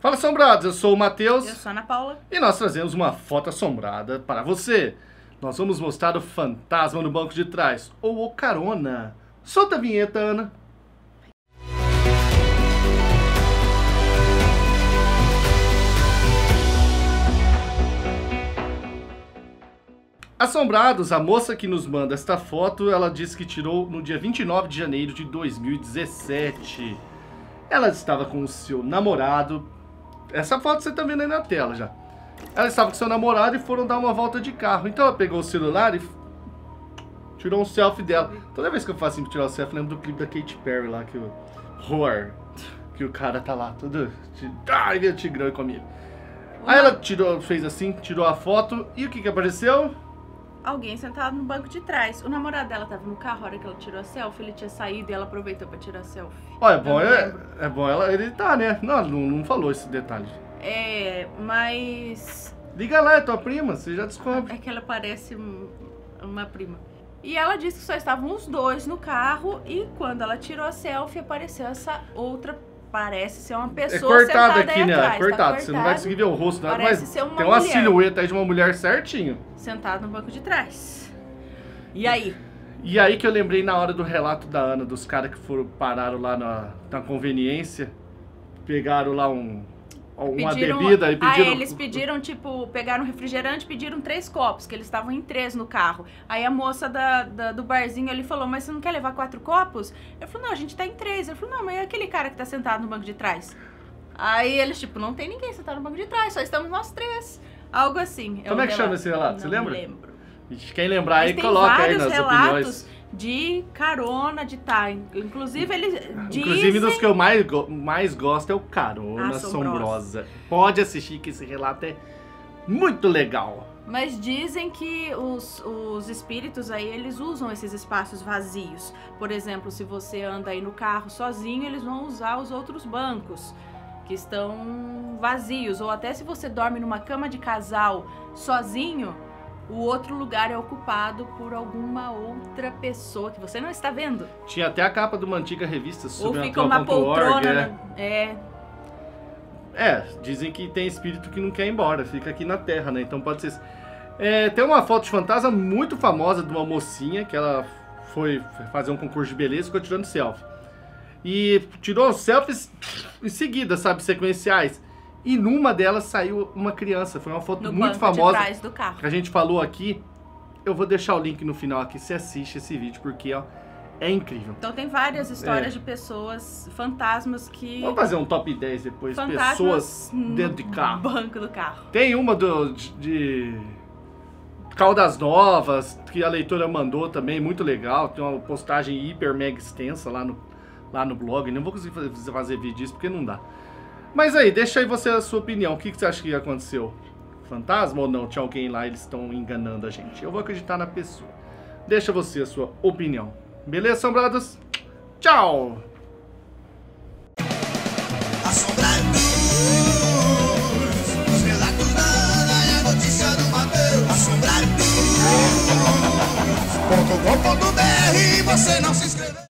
Fala assombrados, eu sou o Matheus. Eu sou a Ana Paula. E nós trazemos uma foto assombrada para você. Nós vamos mostrar o fantasma no banco de trás, ou o carona. Solta a vinheta, Ana. Assombrados, a moça que nos manda esta foto, ela disse que tirou no dia 29 de janeiro de 2017. Ela estava com o seu namorado. Essa foto você está vendo aí na tela já. Ela estava com seu namorado e foram dar uma volta de carro. Então ela pegou o celular e tirou um selfie dela. Toda vez que eu faço assim pra tirar o selfie, lembro do clipe da Katy Perry lá, que o Roar, que o cara tá lá, todo. Ai, meu tigrão comigo. Aí ela tirou, fez assim, tirou a foto e o que que apareceu? Alguém sentado no banco de trás. O namorado dela tava no carro, a hora que ela tirou a selfie, ele tinha saído e ela aproveitou pra tirar a selfie. Olha, é bom, é, é bom ela, ele tá, né? Não, não, não falou esse detalhe. É, mas. Liga lá, é tua prima, você já descobre. É que ela parece um- uma prima. E ela disse que só estavam os dois no carro e quando ela tirou a selfie apareceu essa outra. Parece ser uma É pessoa cortado sentada aqui, né? atrás. É tá cortado, você não vai cortado, conseguir ver o rosto dela, Parece mas ser uma tem uma mulher. silhueta aí de uma mulher certinho. Sentado no banco de trás. E aí? E aí que eu lembrei na hora do relato da Ana, dos caras que foram pararam lá na, na conveniência, pegaram lá um, uma bebida e pediram. Ah, eles pediram, tipo, pegaram um refrigerante pediram três copos, que eles estavam em três no carro. Aí a moça da, da- do barzinho ali falou, mas você não quer levar quatro copos? Ele falou, não, a gente tá em três. Ele falou, não, mas é aquele cara que tá sentado no banco de trás. Aí eles, tipo, não tem ninguém sentado no banco de trás, só estamos nós três. Algo assim. Como é que chama esse relato? Você Não lembra? lembro. Quem lembrar Mas aí, coloca aí nas opiniões. De carona, de tá. Inclusive, eles dizem... Inclusive, dos que eu mais, go- mais gosto é o Carona Assombrosa. Assombrosa. Pode assistir que esse relato é muito legal. Mas dizem que os, os espíritos aí, eles usam esses espaços vazios. Por exemplo, se você anda aí no carro sozinho, eles vão usar os outros bancos que estão vazios. Ou até se você dorme numa cama de casal sozinho, o outro lugar é ocupado por alguma outra pessoa que você não está vendo. Tinha até a capa de uma antiga revista Ou sobre fica uma poltrona. é. na- É, É, dizem que tem espírito que não quer ir embora, fica aqui na Terra, né? Então pode ser. É, tem uma foto de fantasma muito famosa de uma mocinha que ela foi fazer um concurso de beleza e ficou tirando selfie. E tirou selfies em seguida, sabe, sequenciais. E numa delas saiu uma criança. Foi uma foto no muito famosa que a gente falou aqui. Eu vou deixar o link no final aqui, você assiste esse vídeo, porque ó, é incrível. Então tem várias histórias É. de pessoas, fantasmas que. Vamos fazer um top 10 depois, fantasmas pessoas dentro de carro. banco do carro. Tem uma do, de, de Caldas Novas, que a leitora mandou também, muito legal. Tem uma postagem hiper mega extensa lá no, lá no blog. Não vou conseguir fazer, fazer vídeo disso porque não dá. Mas aí, deixa aí você a sua opinião. O que, que você acha que aconteceu? Fantasma ou não? Tinha alguém lá, eles estão enganando a gente. Eu vou acreditar na pessoa. Deixa você a sua opinião. Beleza, assombrados? Tchau! Assombrados, os relatos da notícia do Mateus. Você não se esquece.